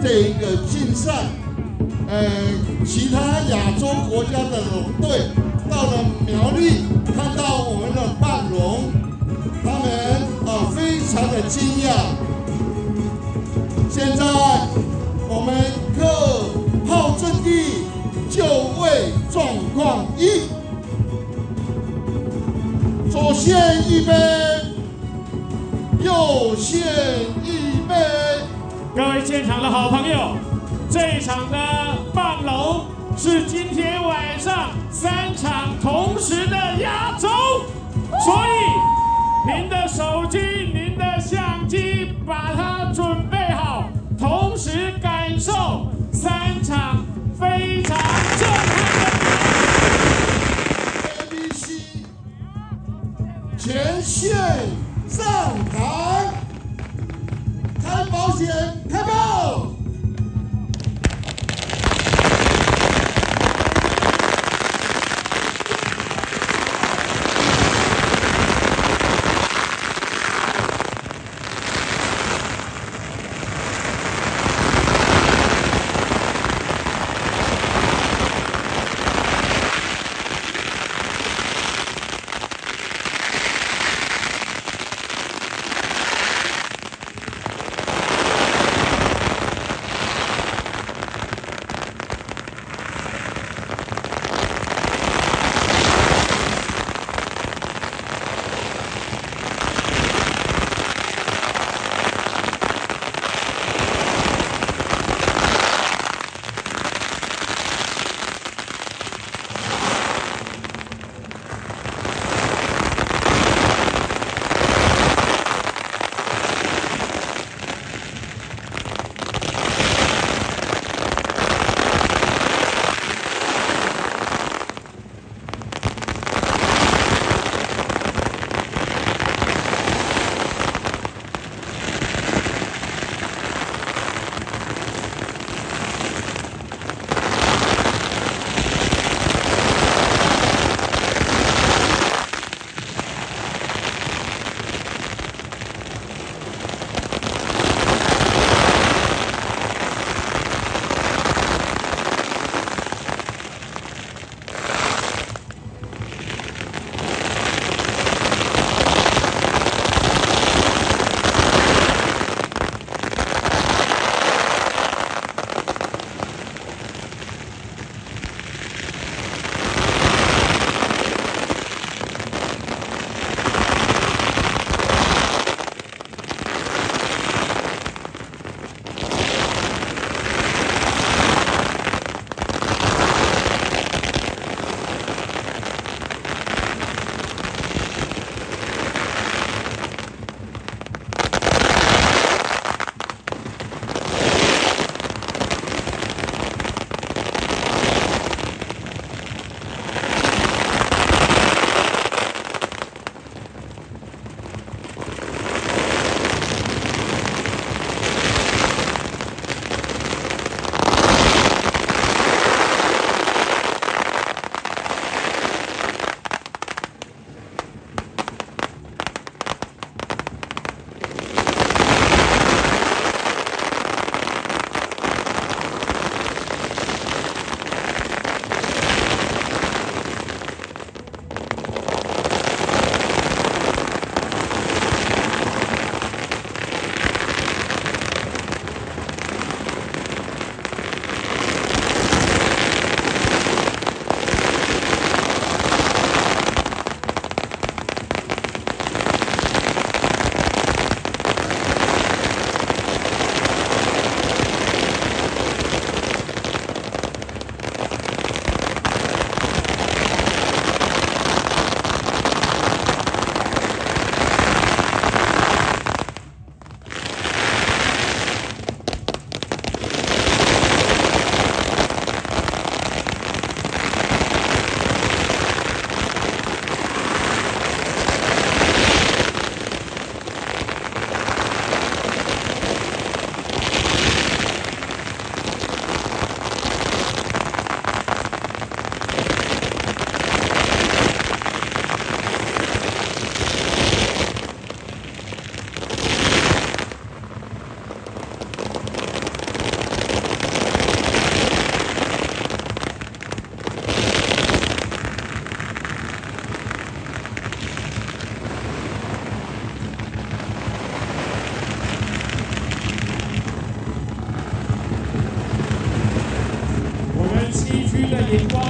这一个竞赛，呃，其他亚洲国家的龙队到了苗栗，看到我们的半龙，他们啊非常的惊讶。现在我们各炮阵地就位状况一，左线预备，右线。各位现场的好朋友，这一场的放龙是今天晚上三场同时的压轴，所以您的手机、您的相机，把它准备好，同时感受三场非常震撼的。全线上台，开保险，开炮！的荧光龙